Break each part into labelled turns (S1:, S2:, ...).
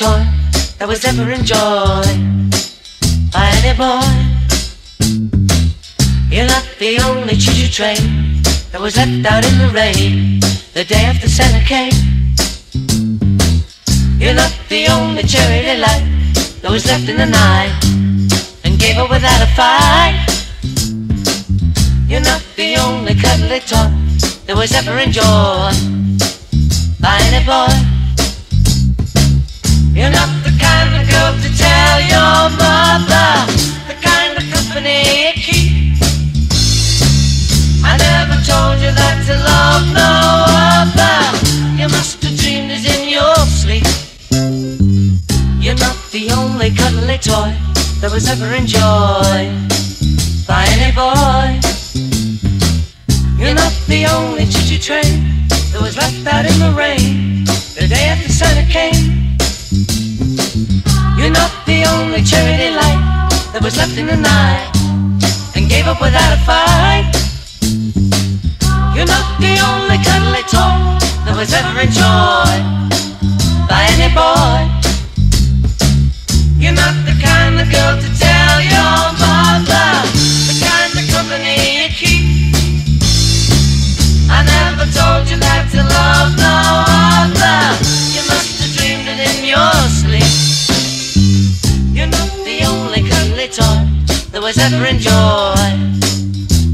S1: toy that was ever enjoyed by any boy. You're not the only choo-choo train that was left out in the rain the day after Santa came. You're not the only cherry delight that was left in the night and gave up without a fight. You're not the only cuddly toy that was ever enjoyed by any boy. You're not the kind of girl to tell your mother the kind of company you keep. I never told you that to love no other. You must have dreamed it in your sleep. You're not the only cuddly toy that was ever enjoyed by any boy. You're not the only choo-choo train that was left out in the rain the day after Santa came. Only cherry delight that was left in the night and gave up without a fight. You're not the only cuddly toy that was ever enjoyed by any boy. You're not the kind of girl to tell was ever enjoyed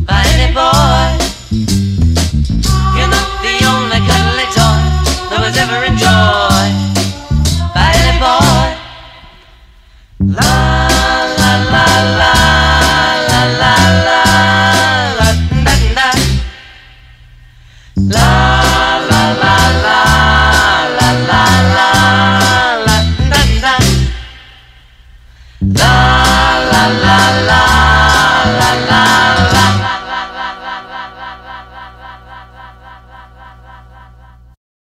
S1: by any boy. You're not the only cuddly toy that was ever enjoyed by any boy. Love